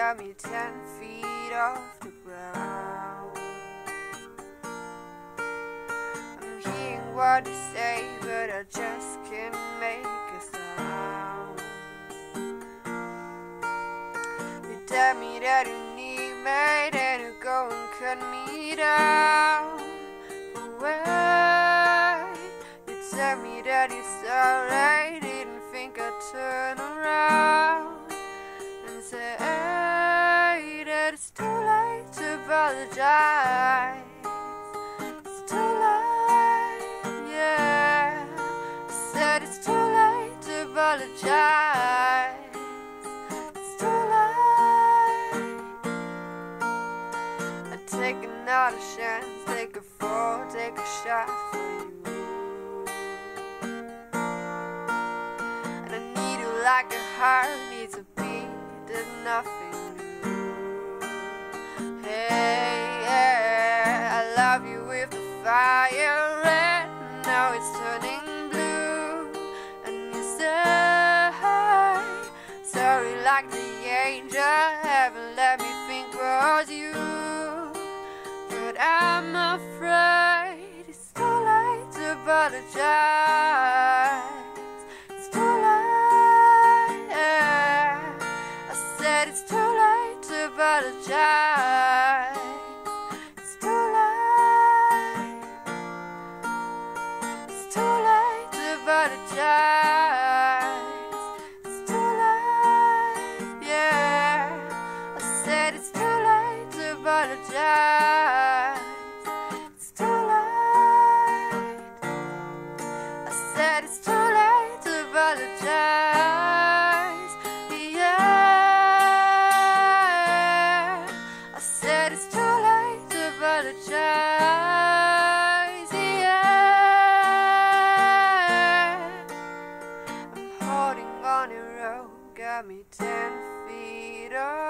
got me ten feet off the ground. I'm hearing what you say, but I just can't make a sound. You tell me that you need me, then you go and cut me down. But wait, you tell me that it's alright, didn't think I'd turn apologize. It's too late, yeah. I said it's too late to apologize. It's too late. I take another chance, take a fall, take a shot for you. And I need you like a heart needs a beat, there's nothing fire red, now it's turning blue. And you say, sorry like the angel, haven't let me think was you. But I'm afraid it's too late to apologize. It's too late. I said it's too late to apologize. Apologize. It's too late. I said it's too late to apologize. Yeah. I said it's too late to apologize. Yeah. I'm holding on a rope, got me ten feet off